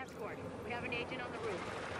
escort. We have an agent on the roof.